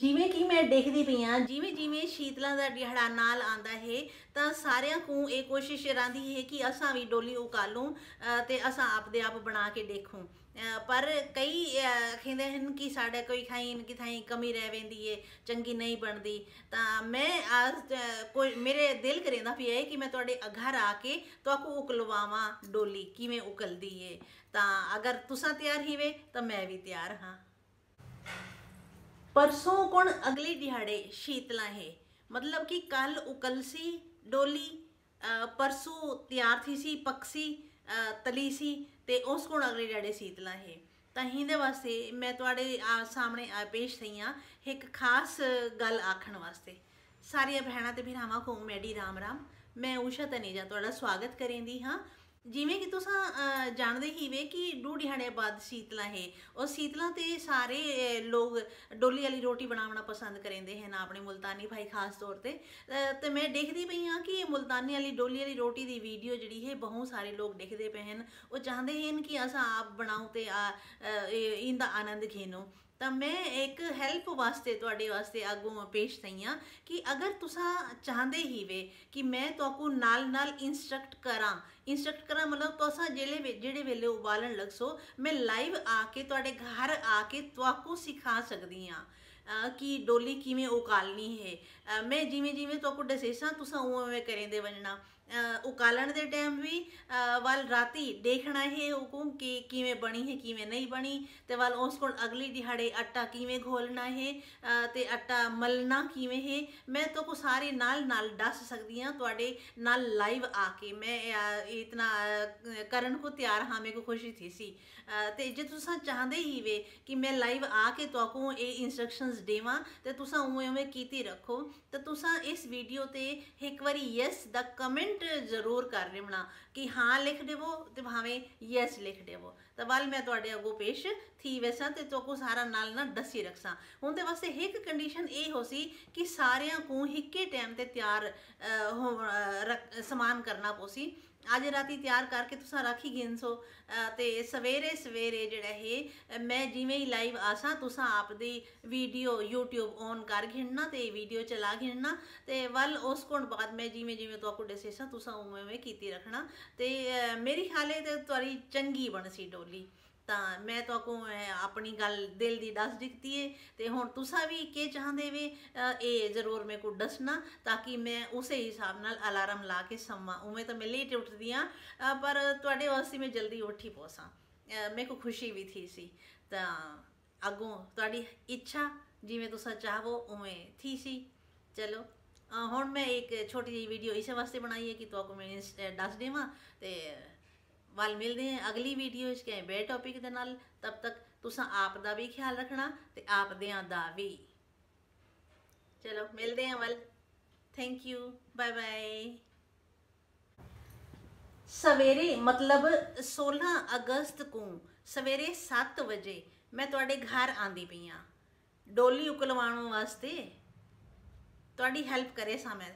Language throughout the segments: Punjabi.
ਜਿਵੇਂ ਕਿ ਮੈਂ ਦੇਖਦੀ ਪਈ ਆ ਜਿਵੇਂ ਜਿਵੇਂ ਸ਼ੀਤਲਾਂ ਦਾ ਦਿਹਾੜਾ ਨਾਲ ਆਂਦਾ ਹੈ ਤਾਂ ਸਾਰਿਆਂ ਨੂੰ ਇਹ ਕੋਸ਼ਿਸ਼ ਰਹਿੰਦੀ ਹੈ ਕਿ ਅਸਾਂ ਵੀ ਡੋਲੀ ਉਕਾਲੂ ਅ, ਤੇ ਅਸਾਂ ਆਪਦੇ ਆਪ ਬਣਾ ਕੇ ਦੇਖੂੰ। ਪਰ ਕਈ ਕਹਿੰਦੇ ਹਨ ਕਿ ਸਾਡਾ ਕੋਈ ਖਾਈ ਕਿ ਥਾਈ ਕਮੀ ਰਹਿ ਵੈਂਦੀ ਏ ਚੰਗੀ ਨਹੀਂ ਬਣਦੀ। ਤਾਂ ਮੈਂ ਅੱਜ ਕੋਈ ਮੇਰੇ ਦਿਲ ਕਰੇਂਦਾ ਪਿਆ ਹੈ ਕਿ ਮੈਂ ਤੁਹਾਡੇ ਘਰ ਆ ਕੇ ਤੁਹਾਨੂੰ ਉਕਲਵਾਵਾਂ ਡੋਲੀ ਕਿਵੇਂ ਉਕਲਦੀ ਏ। ਤਾਂ ਅਗਰ ਤੁਸੀਂ ਤਿਆਰ ਹੀਵੇ ਤਾਂ ਮੈਂ ਵੀ ਤਿਆਰ ਹਾਂ। ਪਰਸੋਂ ਕੋਣ ਅਗਲੇ ਦਿਹਾੜੇ ਸ਼ੀਤਲਾ ਹੈ? ਮਤਲਬ ਕਿ ਕੱਲ ਉਕਲਸੀ, ਡੋਲੀ ਪਰਸੋਂ ਤਿਆਰ ਥੀ ਸੀ, ਪਕਸੀ ਤਲੀ ਸੀ ਤੇ ਉਸ ਕੋਣ ਅਗਲੇ ਦਿਹਾੜੇ ਸ਼ੀਤਲਾ ਹੈ? ਤਾਂ ਹਿੰਦੇ ਵਾਸਤੇ ਮੈਂ ਤੁਹਾਡੇ ਸਾਹਮਣੇ ਪੇਸ਼ ਪੇਸ਼ ਥਈਆਂ ਇੱਕ ਖਾਸ ਗੱਲ ਆਖਣ ਵਾਸਤੇ। ਸਾਰੀਆਂ ਭੈਣਾਂ ਤੇ ਭਰਾਵਾਂ ਕੋ ਮੈਡੀ ਰਾਮ ਰਾਮ, ਮੈਂ ਊਸ਼ਾ ਤਨੇਜਾ ਤੁਹਾਡਾ ਸਵਾਗਤ ਕਰੇਂਦੀ ਹਾਂ। ਜਿਵੇਂ ਕਿ ਤੁਸੀਂ ਜਾਣਦੇ ਹੀ ਵੇ ਕਿ ਡੂ ਦਿਹਾੜੇ ਬਾਅਦ ਸੀਤਲਾ ਹੈ। ਉਹ ਸੀਤਲਾ ਤੇ ਸਾਰੇ ਅਹ, ਲੋਕ ਡੋਲੀ ਵਾਲੀ ਰੋਟੀ ਬਣਾਉਣਾ ਪਸੰਦ ਕਰਦੇ ਹਨ ਆਪਣੇ ਮੁਲਤਾਨੀ ਭਾਈ ਖਾਸ ਤੌਰ ਤੇ। ਅਹ, ਤੇ ਮੈਂ ਦੇਖਦੀ ਪਈ ਹਾਂ ਕਿ ਮੁਲਤਾਨੀ ਵਾਲੀ ਡੋਲੀ ਵਾਲੀ ਰੋਟੀ ਦੀ ਵੀਡੀਓ ਜਿਹੜੀ ਹੈ ਬਹੁਤ ਸਾਰੇ ਲੋਕ ਦੇਖਦੇ ਪਏ ਹਨ। ਉਹ ਚਾਹੁੰਦੇ ਹਨ ਕਿ ਅਸਾਂ ਆਪ ਬਣਾਉ ਤੇ ਆ ਇਹਦਾ ਆਨੰਦ ਖੇਨੋ। ਤਾਂ ਮੈਂ ਇੱਕ ਹੈਲਪ ਵਾਸਤੇ, ਤੁਹਾਡੇ ਵਾਸਤੇ ਅੱਗੋਂ ਪੇਸ਼ ਥਈਆਂ ਕਿ ਅਗਰ ਤੁਸੀਂ ਚਾਹੁੰਦੇ ਹੀ ਵੇ ਕਿ ਮੈਂ ਤੁਹਾਨੂੰ ਨਾਲ ਨਾਲ ਇਨਸਟਰਕਟ ਕਰਾਂ। ਇਨਸਟਰਕਟ ਕਰਾਂ ਮਤਲਬ ਤੁਸੀਂ ਜਿਹੜੇ ਜਿਹੜੇ ਵੇਲੇ ਉਬਾਲਣ ਲੱਗਸੋ, ਮੈਂ ਲਾਈਵ ਆ ਕੇ ਤੁਹਾਡੇ ਘਰ ਆ ਕੇ ਤੁਹਾਨੂੰ ਸਿਖਾ ਸਕਦੀ ਹਾਂ। ਕਿ ਡੋਲੀ ਕਿਵੇਂ ਉਕਾਲਣੀ ਹੈ। ਮੈਂ ਜਿਵੇਂ ਜਿਵੇਂ ਤੁਹਾਨੂੰ ਦੱਸੇਸਾਂ ਤੁਸੀਂ ਉਵੇਂ ਕਰੇਂਦੇ ਵੰਜਣਾ। ਉਕਾਲਣ ਦੇ ਟਾਈਮ ਵੀ ਵੱਲ ਰਾਤੀ ਦੇਖਣਾ ਹੈ ਹੁਕਮ ਕਿ ਕਿਵੇਂ ਬਣੀ ਹੈ ਕਿਵੇਂ ਨਹੀਂ ਬਣੀ ਤੇ ਵੱਲ ਉਸ ਕੋਲ ਅਗਲੀ ਦਿਹਾੜੇ ਆਟਾ ਕਿਵੇਂ ਘੋਲਣਾ ਹੈ ਅ, ਤੇ ਆਟਾ ਮਲਣਾ ਕਿਵੇਂ ਹੈ ਮੈਂ ਤਾਂ ਕੋ ਸਾਰੇ ਨਾਲ ਨਾਲ ਦੱਸ ਸਕਦੀ ਹਾਂ ਤੁਹਾਡੇ ਨਾਲ ਲਾਈਵ ਆ ਕੇ ਮੈਂ ਇਤਨਾ ਕਰਨ ਕੋ ਤਿਆਰ ਹਾਂ ਮੇਰੇ ਕੋ ਖੁਸ਼ੀ ਥੀ ਸੀ। ਅ, ਤੇ ਜੇ ਤੁਸੀਂ ਚਾਹੁੰਦੇ ਹੀ ਵੇ ਕਿ ਮੈਂ ਲਾਈਵ ਆ ਕੇ ਤੁਹਾਨੂੰ ਇਹ ਇਨਸਟਰਕਸ਼ਨਸ ਦੇਵਾਂ ਤੇ ਤੁਸੀਂ ਉਵੇਂ ਉਵੇਂ ਕੀਤੀ ਰੱਖੋ ਤੇ ਤੁਸੀਂ ਇਸ ਵੀਡੀਓ ਤੇ ਇੱਕ ਵਾਰੀ ਯੈਸ ਦਾ ਕਮੈਂਟ ਜ਼ਰੂਰ ਕਰ ਦੇਵਣਾ ਕਿ ਹਾਂ ਲਿਖ ਦੇਵੋ ਤੇ ਭਾਵੇਂ ਯੈਸ ਲਿਖ ਦੇਵੋ। ਤਾਂ ਵੱਲ ਮੈਂ ਤੁਹਾਡੇ ਅੱਗੋਂ ਪੇਸ਼ ਥੀ ਵੈਸਾ ਤੇ ਤੁਹਾਨੂੰ ਸਾਰਾ ਨਾਲ ਨਾ ਦੱਸੀ ਰੱਖਸਾਂ। ਹੁਣ ਤੇ ਵਾਸਤੇ ਇੱਕ ਕੰਡੀਸ਼ਨ ਇਹ ਹੋ ਸੀ ਕਿ ਸਾਰਿਆਂ ਨੂੰ ਇੱਕੇ ਟਾਈਮ ਤੇ ਤਿਆਰ ਅ, ਹੋ ਸਮਾਨ ਕਰਨਾ ਪੋਸੀ ਅੱਜ ਰਾਤੀ ਤਿਆਰ ਕਰਕੇ ਤੁਸੀਂ ਰੱਖੀ ਗਿੰਸੋ ਅ, ਤੇ ਸਵੇਰੇ ਸਵੇਰੇ ਜਿਹੜਾ ਇਹ ਮੈਂ ਜਿਵੇਂ ਹੀ ਲਾਈਵ ਆਸਾਂ ਤੁਸੀਂ ਆਪਦੀ ਵੀਡੀਓ YouTube ਔਨ ਕਰ ਘਿਣਨਾ ਤੇ ਵੀਡੀਓ ਚਲਾ ਘਿਣਨਾ ਤੇ ਵੱਲ ਉਸ ਕੋਲ ਬਾਅਦ ਮੈਂ ਜਿਵੇਂ ਜਿਵੇਂ ਤੁਹਾਨੂੰ ਦੱਸੇਸਾਂ ਤੁਸੀਂ ਉਵੇਂ ਉਵੇਂ ਕੀਤੀ ਰੱਖਣਾ ਤੇ ਮੇਰੀ ਹਾਲੇ ਤੇ ਤੁਹਾਡੀ ਚੰਗੀ ਬਣ ਸੀ ਡੋਲੀ। ਤਾਂ ਮੈਂ ਤੁਹਾਨੂੰ ਅਹ, ਆਪਣੀ ਗੱਲ ਦਿਲ ਦੀ ਦੱਸ ਦਿੱਤੀ ਏ। ਤੇ ਹੁਣ ਤੁਸੀਂ ਵੀ ਕੀ ਚਾਹੁੰਦੇ ਵੇ? ਇਹ ਜ਼ਰੂਰ ਮੇਰੇ ਕੋਲ ਦੱਸਣਾ ਤਾਂ ਕਿ ਮੈਂ ਉਸੇ ਹਿਸਾਬ ਨਾਲ ਅਲਾਰਮ ਲਾ ਕੇ ਸਮਾਂ ਉਵੇਂ ਤਾਂ ਮੈਂ ਲੇਟ ਉੱਠਦੀ ਆ ਪਰ ਤੁਹਾਡੇ ਵਾਸਤੇ ਮੈਂ ਜਲਦੀ ਉੱਠੀ ਪੋਸਾਂ ਅਹ, ਮੇਰੇ ਕੋ ਖੁਸ਼ੀ ਵੀ ਥੀ ਸੀ। ਤਾਂ ਅੱਗੋਂ ਤੁਹਾਡੀ ਇੱਛਾ ਜਿਵੇਂ ਤੁਸੀਂ ਚਾਹੋ ਉਵੇਂ ਥੀ ਸੀ। ਚਲੋ ਹੁਣ ਮੈਂ ਇੱਕ ਛੋਟੀ ਜਿਹੀ ਵੀਡੀਓ ਇਸੇ ਵਾਸਤੇ ਬਣਾਈ ਹੈ ਕਿ ਤੁਹਾਨੂੰ ਮੈਂ ਦੱਸ ਦੇਵਾਂ ਤੇ ਵੱਲ ਮਿਲਦੇ ਹਾਂ। ਅਗਲੀ ਵੀਡੀਓ ਵਿੱਚ ਕਿ ਬੇ ਟੌਪਿਕ ਦੇ ਨਾਲ, ਤਬ ਤੱਕ ਤੁਸੀਂ ਆਪ ਦਾ ਵੀ ਖਿਆਲ ਰੱਖਣਾ ਤੇ ਆਪਦਿਆਂ ਦਾ ਵੀ। ਚਲੋ, ਮਿਲਦੇ ਹਾਂ ਵੱਲ। ਥੈਂਕ ਯੂ ਬਾਏ ਬਾਏ ਸਵੇਰੇ ਮਤਲਬ 16 ਅਗਸਤ ਨੂੰ ਸਵੇਰੇ 7 ਵਜੇ ਮੈਂ ਤੁਹਾਡੇ ਘਰ ਆਂਦੀ ਪਈ ਆ ਡੋਲੀ ਉਕਲਵਾਉਣ ਵਾਸਤੇ ਤੁਹਾਡੀ ਹੈਲਪ ਕਰੇ ਸਾਂ ਮੈਂ।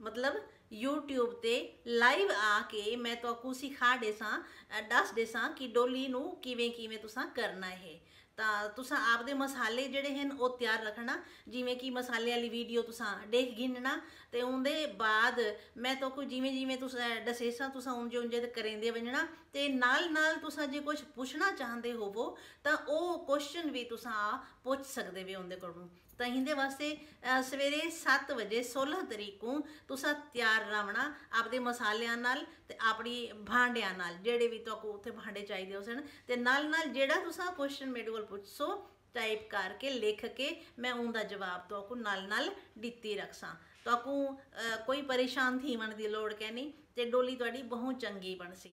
ਮਤਲਬ YouTube ਤੇ ਲਾਈਵ ਆ ਕੇ ਮੈਂ ਤੁਹਾਨੂੰ ਸਿਖਾ ਦੇਸਾਂ ਅ, ਦੱਸ ਦੇਸਾਂ ਕਿ ਡੋਲੀ ਨੂੰ ਕਿਵੇਂ ਕਿਵੇਂ ਤੁਸੀਂ ਕਰਨਾ ਹੈ ਤਾਂ ਤੁਸੀਂ ਆਪਦੇ ਮਸਾਲੇ ਜਿਹੜੇ ਹਨ ਉਹ ਤਿਆਰ ਰੱਖਣਾ। ਜਿਵੇਂ ਕਿ ਮਸਾਲੇ ਵਾਲੀ ਵੀਡੀਓ ਤੁਸੀਂ ਦੇਖ ਗਿਣਨਾ ਤੇ ਉਹਦੇ ਬਾਅਦ ਮੈਂ ਤੁਹਾਨੂੰ ਜਿਵੇਂ ਜਿਵੇਂ ਤੁਸੀਂ ਦੱਸੇਸਾਂ ਤੁਸੀਂ ਉਂਝੇ 'ਤੇ ਕਰਿੰਦੇ ਵੰਜਣਾ ਤੇ ਨਾਲ ਨਾਲ ਤੁਸੀਂ ਜੇ ਕੁਝ ਪੁੱਛਣਾ ਚਾਹੁੰਦੇ ਹੋਵੋ ਤਾਂ ਉਹ ਕੁਐਸਚਨ ਵੀ ਤੁਸੀਂ ਪੁੱਛ ਸਕਦੇ ਵੀ ਉਹਦੇ ਕੋਲੋਂ। ਤਾਂ ਇਹਦੇ ਵਾਸਤੇ ਸਵੇਰੇ 7 ਵਜੇ 16 ਤਰੀਕ ਨੂੰ ਤੁਸੀਂ ਤਿਆਰ ਰਹਿਣਾ ਆਪਦੇ ਮਸਾਲਿਆਂ ਨਾਲ ਤੇ ਆਪਣੀ ਭਾਂਡਿਆਂ ਨਾਲ ਜਿਹੜੇ ਵੀ ਤੁਹਾਨੂੰ ਉੱਥੇ ਭਾਂਡੇ ਚਾਹੀਦੇ ਹੋਸਣ ਤੇ ਨਾਲ ਨਾਲ ਜਿਹੜਾ ਤੁਸੀਂ ਕੁਐਸਚਨ ਮੇਰੇ ਕੋਲ ਪੁੱਛੋ ਟਾਈਪ ਕਰਕੇ ਲਿਖ ਕੇ ਮੈਂ ਉਹਦਾ ਜਵਾਬ ਤੁਹਾਨੂੰ ਨਾਲ ਨਾਲ ਦਿੱਤੀ ਰੱਖਸਾਂ। ਤੁਹਾਨੂੰ ਅ, ਕੋਈ ਪਰੇਸ਼ਾਨ ਥੀਵਣ ਦੀ ਲੋੜ ਕਹਿ ਨਹੀਂ ਤੇ ਡੋਲੀ ਤੁਹਾਡੀ ਬਹੁਤ ਚੰਗੀ ਬਣ ਸੀ